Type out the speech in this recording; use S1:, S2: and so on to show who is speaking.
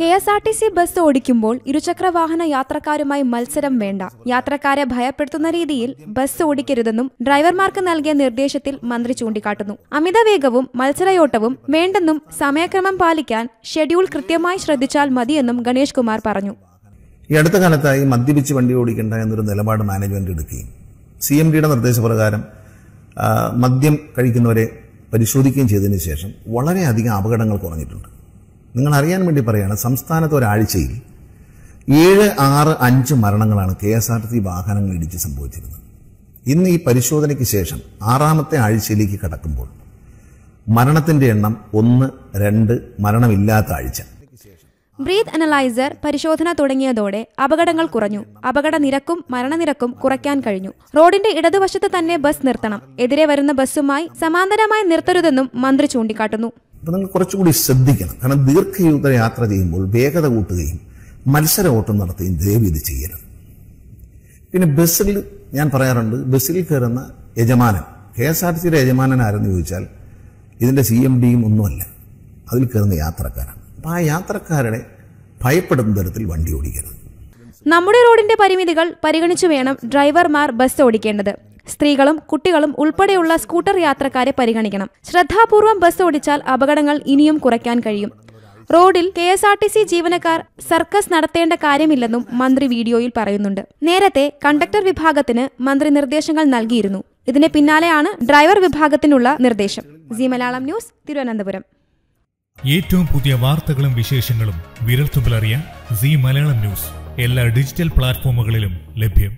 S1: K S R T C bus ഓടിക്കുമ്പോൾ ഇരുചക്രവാഹന യാത്രക്കാരുമായി മത്സരം വേണ്ട. യാത്രക്കാരെ ഭയപ്പെടുത്തുന്ന രീതിയിൽ ബസ് ഓടിക്കരുതെന്നും ഡ്രൈവർമാർക്ക് നൽകിയ നിർദ്ദേശത്തിൽ മന്ത്രി ചൂണ്ടിക്കാട്ടുന്നു. അമിതവേഗവും മത്സരയോട്ടവും വേണ്ടെന്നും സമയക്രമം പാലിക്കാൻ ഷെഡ്യൂൾ കൃത്യമായി ശ്രദ്ധിച്ചാൽ മതിയെന്നും ഗണേഷ് കുമാർ പറഞ്ഞു.
S2: ഈ അടുത്ത കാലത്തായി മദ്യപിച്ച് വണ്ടി ഓടിക്കേണ്ട എന്നൊരു നിലപാട് മാനേജ്മെന്റ് എടുക്കുകയും സി എം ഡിയുടെ നിർദ്ദേശപ്രകാരം മദ്യം കഴിക്കുന്നവരെ പരിശോധിക്കുകയും ചെയ്തതിനു ശേഷം വളരെയധികം അപകടങ്ങൾ കുറഞ്ഞിട്ടുണ്ട്. നിങ്ങൾ അറിയാൻ വേണ്ടി പറയുകയാണ് സംസ്ഥാനത്ത് ഒരാഴ്ചയിൽ ഏഴ് ആറ് അഞ്ച് മരണങ്ങളാണ് കെ എസ് ആർ ടി വാഹനങ്ങൾ ഇടിച്ച് സംഭവിച്ചിരുന്നത്. ഇന്ന് ഈ പരിശോധനയ്ക്ക് ശേഷം ആറാമത്തെ ആഴ്ചയിലേക്ക് കടക്കുമ്പോൾ മരണത്തിന്റെ എണ്ണം ഒന്ന് രണ്ട് മരണമില്ലാത്ത ആഴ്ച.
S1: ബ്രീത്ത് അനലൈസർ പരിശോധന തുടങ്ങിയതോടെ അപകടങ്ങൾ കുറഞ്ഞു. അപകട നിരക്കും മരണനിരക്കും കുറയ്ക്കാൻ കഴിഞ്ഞു. റോഡിന്റെ ഇടതുവശത്ത് തന്നെ ബസ് നിർത്തണം. എതിരെ വരുന്ന ബസ്സുമായി സമാന്തരമായി നിർത്തരുതെന്നും മന്ത്രി ചൂണ്ടിക്കാട്ടുന്നു.
S2: അപ്പൊ നിങ്ങൾ കുറച്ചുകൂടി ശ്രദ്ധിക്കണം. കാരണം ദീർഘയൂത യാത്ര ചെയ്യുമ്പോൾ വേഗത കൂട്ടുകയും മത്സര ഓട്ടം നടത്തുകയും ദയവ് ഇത് ചെയ്യരുത്. പിന്നെ ബസ്സിൽ ഞാൻ പറയാറുണ്ട് ബസ്സിൽ കയറുന്ന യജമാനൻ കെ എസ് ആർ ടി സിയുടെ യജമാനൻ ആരെന്ന് ചോദിച്ചാൽ ഇതിന്റെ സി എം ഡിയും ഒന്നുമല്ല അതിൽ കയറുന്ന യാത്രക്കാരാണ്. അപ്പം ആ യാത്രക്കാരുടെ ഭയപ്പെടുന്ന തരത്തിൽ വണ്ടി ഓടിക്കരുത്.
S1: നമ്മുടെ റോഡിന്റെ പരിമിതികൾ പരിഗണിച്ചു വേണം ഡ്രൈവർമാർ ബസ് ഓടിക്കേണ്ടത്. സ്ത്രീകളും കുട്ടികളും ഉൾപ്പെടെയുള്ള സ്കൂട്ടർ യാത്രക്കാരെ പരിഗണിക്കണം. ശ്രദ്ധാപൂർവം ബസ് ഓടിച്ചാൽ അപകടങ്ങൾ ഇനിയും കുറയ്ക്കാൻ കഴിയും. റോഡിൽ K S R T C ജീവനക്കാർ സർക്കസ് നടത്തേണ്ട കാര്യമില്ലെന്നും മന്ത്രി വീഡിയോയിൽ പറയുന്നുണ്ട്. നേരത്തെ കണ്ടക്ടർ വിഭാഗത്തിന് മന്ത്രി നിർദ്ദേശങ്ങൾ നൽകിയിരുന്നു. ഇതിന് പിന്നാലെയാണ് ഡ്രൈവർ വിഭാഗത്തിനുള്ള നിർദ്ദേശം. Zee Malayalam news Thiruvananthapuram.
S3: ഏറ്റവും പുതിയ വാർത്തകളും വിശേഷങ്ങളും വിരൽത്തുമ്പിലറിയാൻ സി മലയാളം ന്യൂസ്. എല്ലാ ഡിജിറ്റൽ പ്ലാറ്റ്ഫോമുകളിലും ലഭ്യം.